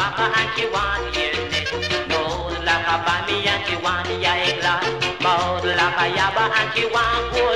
papa and she want hear this. No, la papa me and she want ya a glass. But la pa yaba and she want you.